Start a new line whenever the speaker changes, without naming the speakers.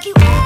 Have you